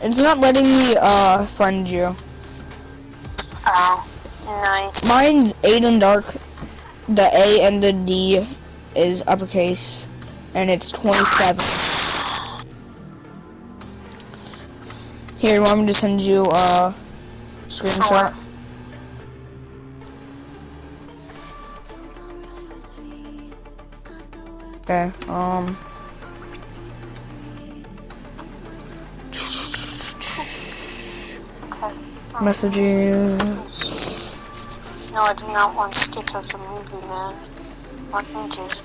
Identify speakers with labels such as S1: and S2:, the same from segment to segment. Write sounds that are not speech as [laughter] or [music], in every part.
S1: It's not letting me uh friend you.
S2: Oh, nice.
S1: Mine's Aiden Dark. The A and the D is uppercase, and it's 27. Here, you want me to send you a screenshot?
S2: Sure.
S1: Okay. Um.
S2: Okay.
S1: Message you.
S2: No, I do not want skits of the movie, man. What images?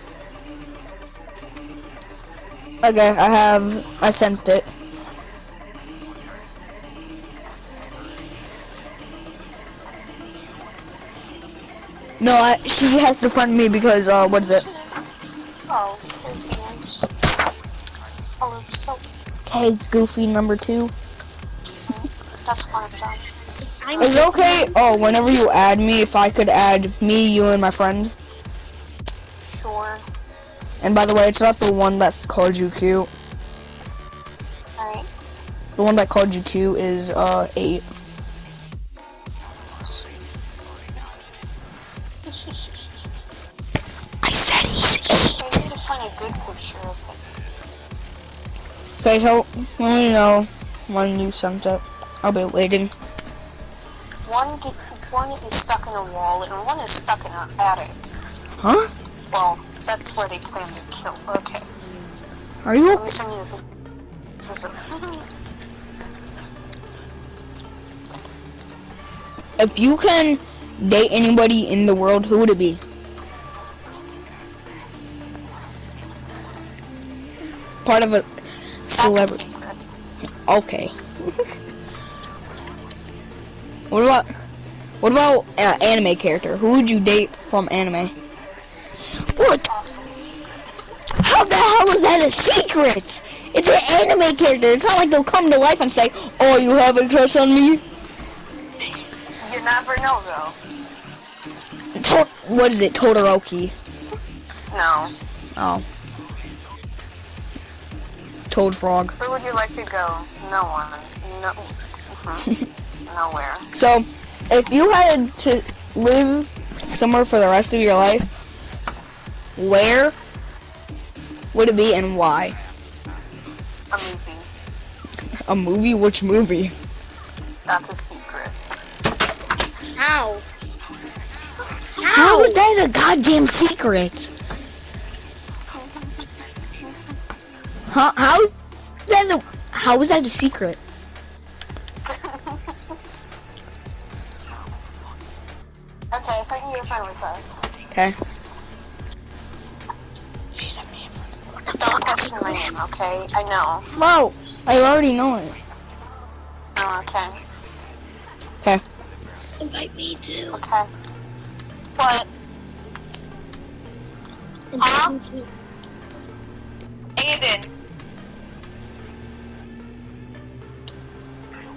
S1: Okay, I have. I sent it. No, I, she has to friend me because uh, what is it?
S2: Oh, okay. Oh, so
S1: Okay, Goofy number two. [laughs]
S2: that's one of them.
S1: Is it okay? Oh, whenever you add me, if I could add me, you, and my friend.
S2: Sure.
S1: And by the way, it's not the one that's called you cute.
S2: Alright.
S1: The one that called you cute is uh eight. [laughs] I said he's eight.
S2: I need to find a good picture of it.
S1: Okay, so let me know when you sent it. I'll be waiting.
S2: One, get, one is stuck in a wall, and one is stuck in an attic.
S1: Huh?
S2: Well, that's where they plan to kill. Okay.
S1: Are you?
S2: Let me send you.
S1: If you can date anybody in the world, who would it be? Part of a celebrity. Okay. [laughs] what about what about uh, anime character? Who would you date from anime? What?
S2: Also a secret.
S1: How the hell is that a secret? It's an anime character. It's not like they'll come to life and say, "Oh, you have a crush on me."
S2: You never know, though.
S1: To- what is it, Todoroki?
S2: No.
S1: Oh. Toad Frog.
S2: Where would you like to go? No one. No. [laughs] mhm. Nowhere.
S1: So, if you had to live somewhere for the rest of your life, where would it be and why?
S2: A movie.
S1: A movie? Which movie?
S2: That's a secret.
S3: How?
S1: How is that a goddamn secret? Huh? How is that a, how is that a secret?
S2: Okay, so I sent you a friend request.
S1: Okay. She sent me a
S2: Don't question my name, okay? I know.
S1: Bro, I already know it.
S2: Oh, okay.
S1: Okay.
S3: Invite me too.
S2: Okay. What? Huh?
S3: Invite me too.
S2: Aiden.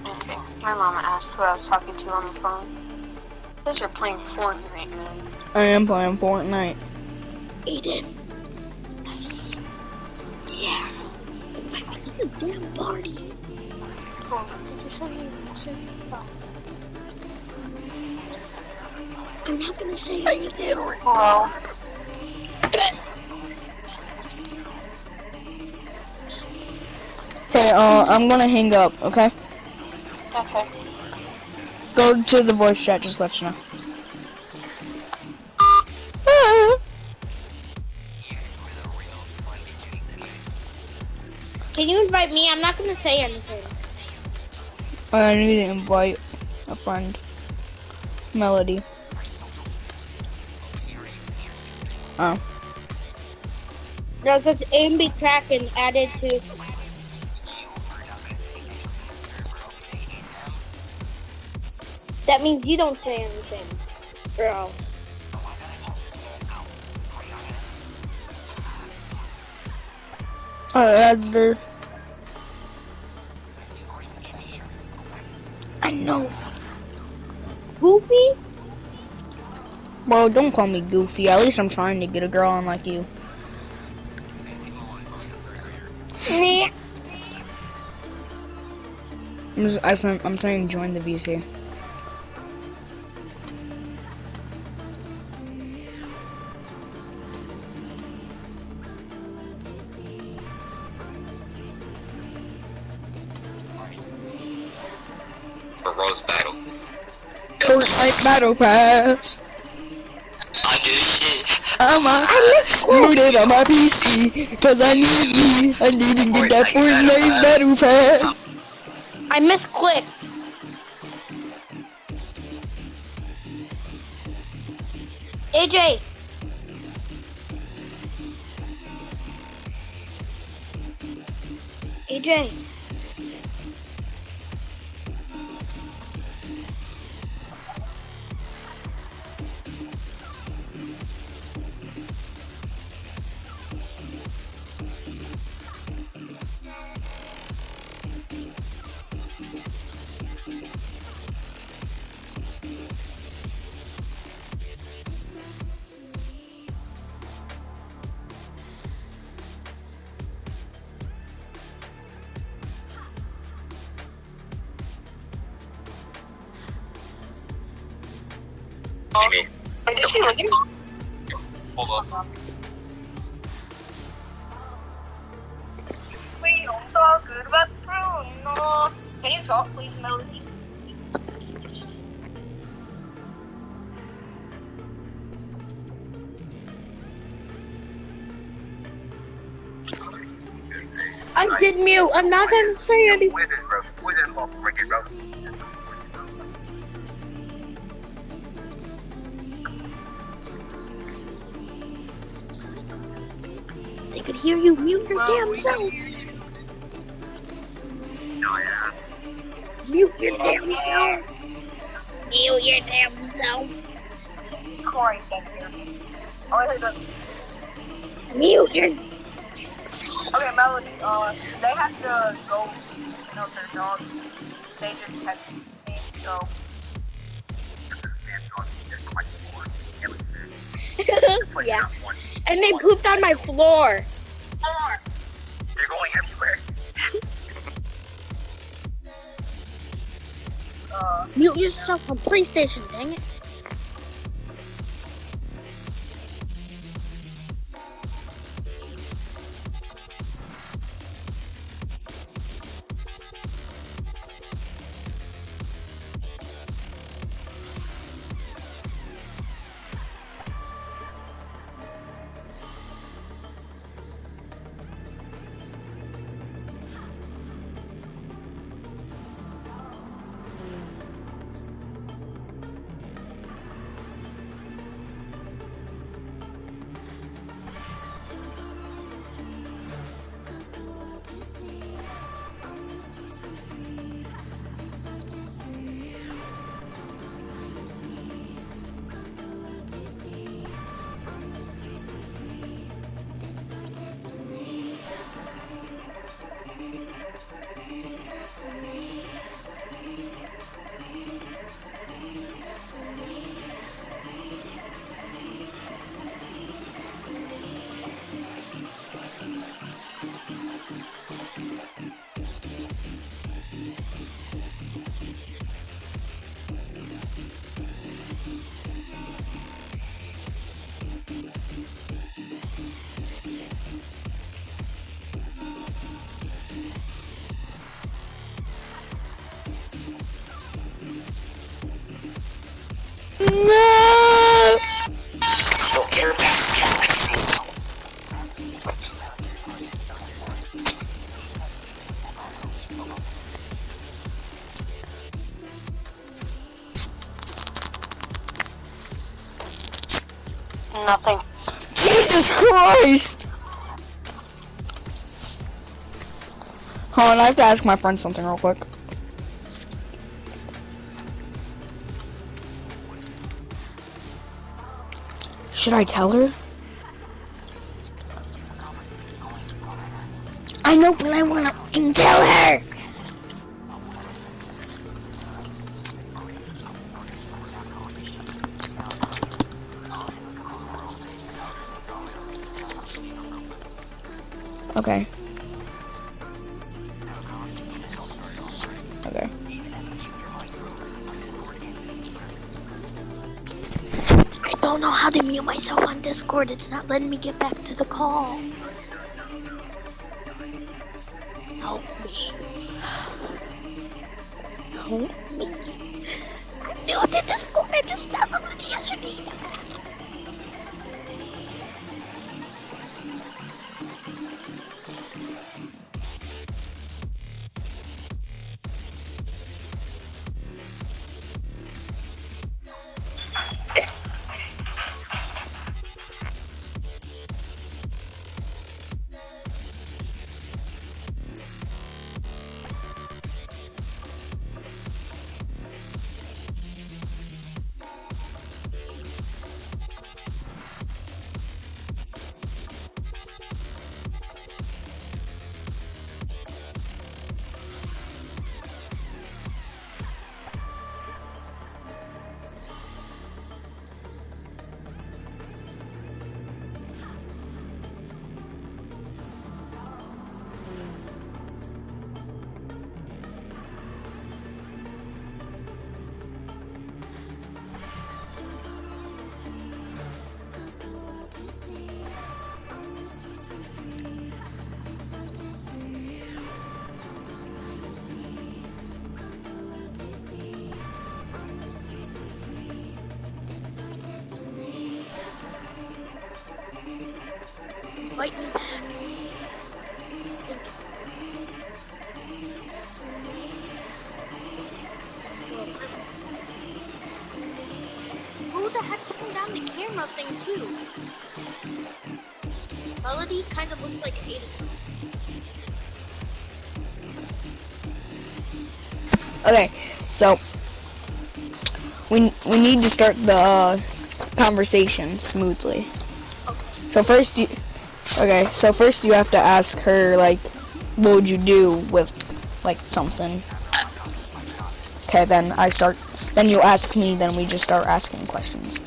S2: Okay. My mama asked who I was talking to on the phone. Says you're playing Fortnite, man.
S1: I am playing Fortnite.
S3: Aiden. Yeah. Invite me the damn party.
S2: Cool. Did you send me a message? Oh.
S3: I'm not gonna say anything.
S2: Hello.
S1: Okay, uh, I'm gonna hang up, okay?
S2: Okay.
S1: Go to the voice chat, just let you know. [laughs]
S3: Can you invite me? I'm not gonna say anything.
S1: I need to invite a friend. Melody. Oh.
S3: It says AMB track and added to. That means you don't say anything, bro.
S1: I added I know.
S3: Goofy?
S1: Bro, don't call me goofy. At least I'm trying to get a girl unlike you.
S3: Nah.
S1: I'm, just, I sent, I'm saying join the VC.
S4: Battle
S1: Pass.
S4: I do shit.
S1: I'm a loaded on my PC, cause I need me. I need to get that Fortnite Battle Pass.
S3: I misclicked. AJ. AJ. I'm not gonna say anything.
S4: Where's it, bro? Where's it, bro? Bring it, bro.
S3: They could hear you. Mute your damn self.
S4: Oh, yeah.
S3: Mute your damn self. Mute your damn self.
S2: Corey says here. Oh.
S3: Mute your.
S2: Okay, Melody, they have to go milk their dog. They just texted me, so.
S3: yeah. [laughs] And they pooped on my floor.
S4: You're going everywhere.
S2: Uh,
S3: Mute yourself on PlayStation, dang it.
S2: Nothing.
S1: Jesus Christ! Hold on, I have to ask my friend something real quick. Should I tell her? I know, but I wanna tell her!
S3: Discord. It's not letting me get back to the call.
S1: So we we need to start the uh, conversation smoothly. So first you Okay, so first you have to ask her like what would you do with like something. Okay, then I start then you ask me, then we just start asking questions.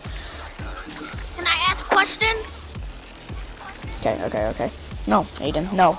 S3: Can I ask questions?
S1: Okay, okay, okay. No, Aiden, no.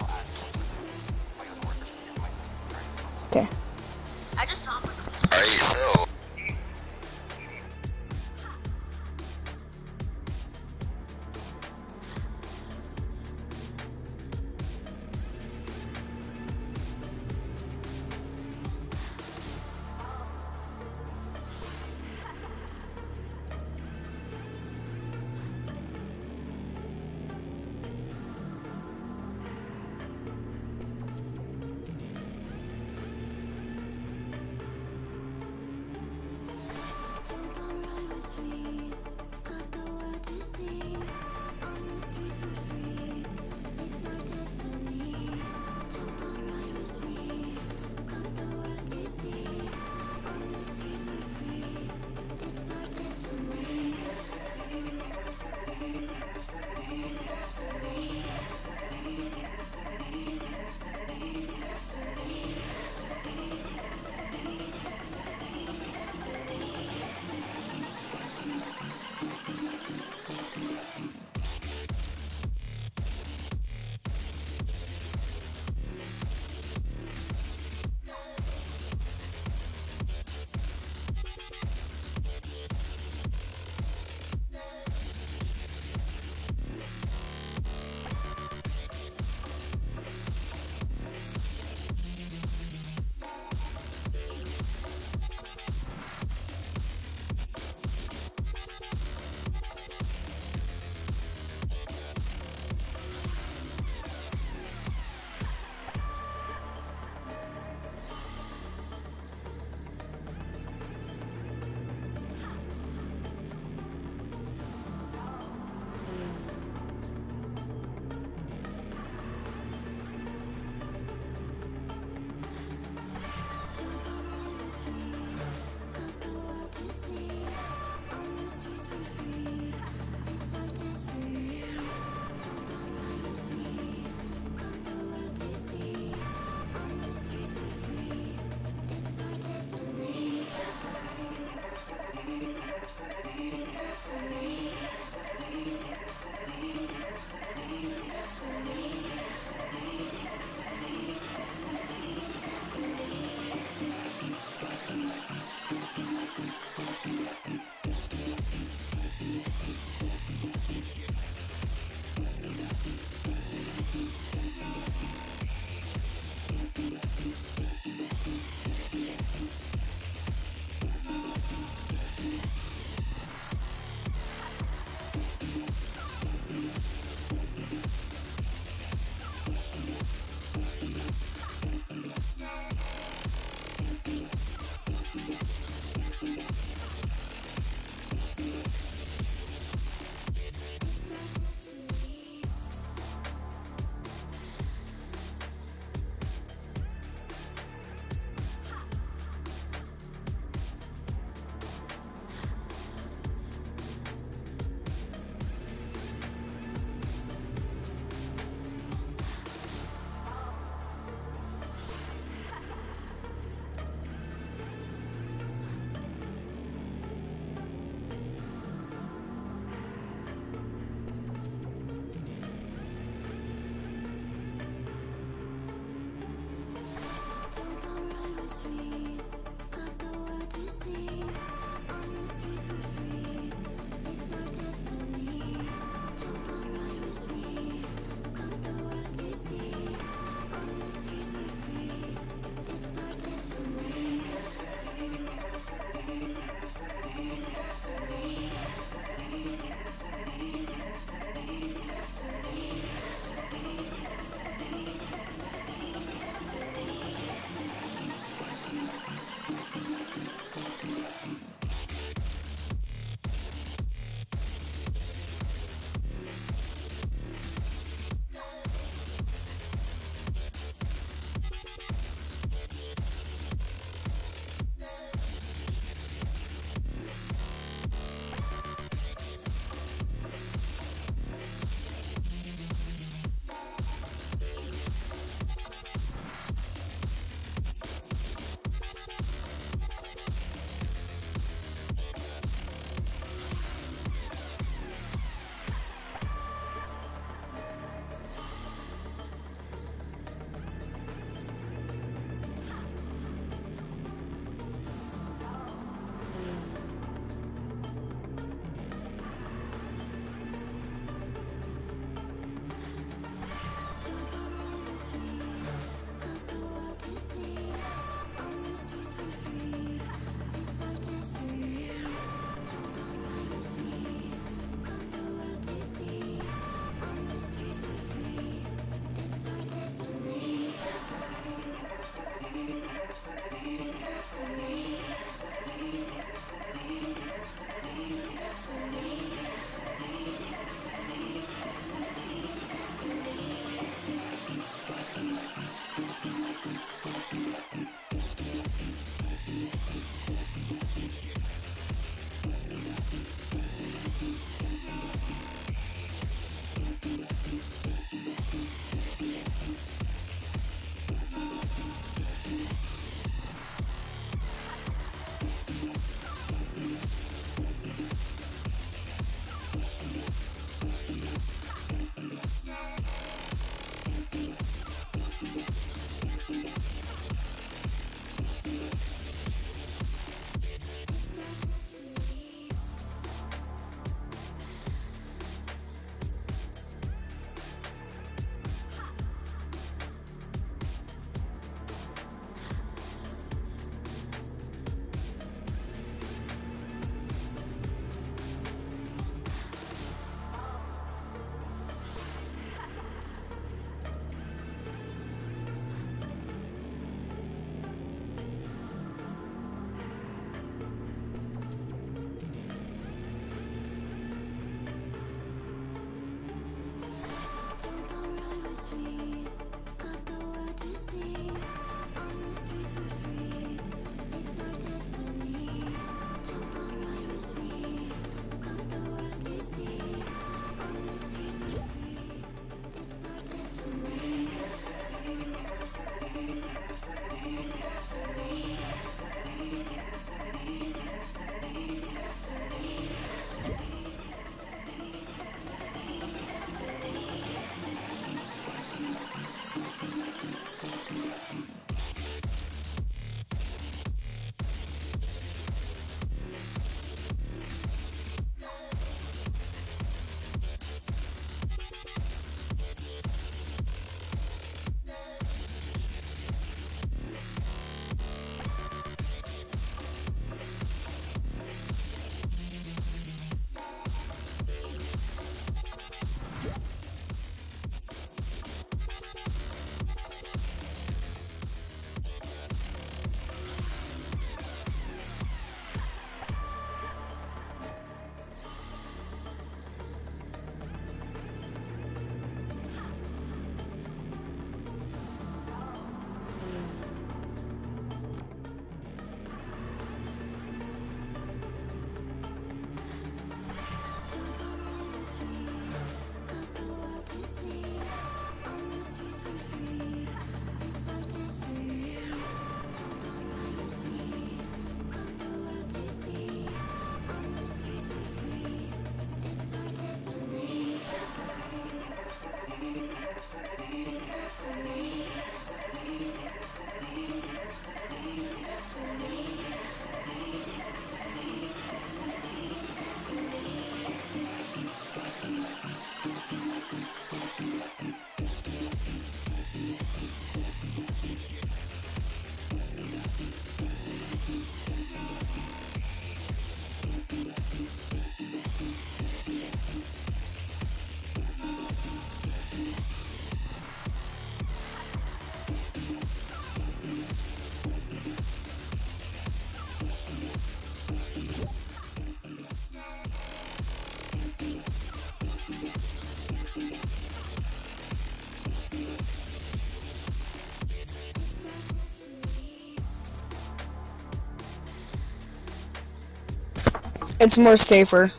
S5: It's more safer.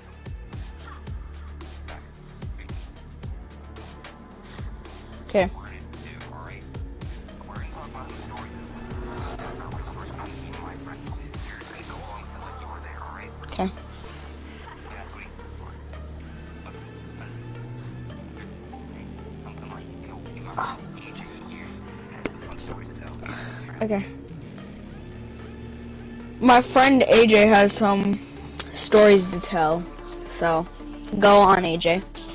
S5: Okay. Okay. Okay. My friend AJ has some stories to tell, so go on, AJ.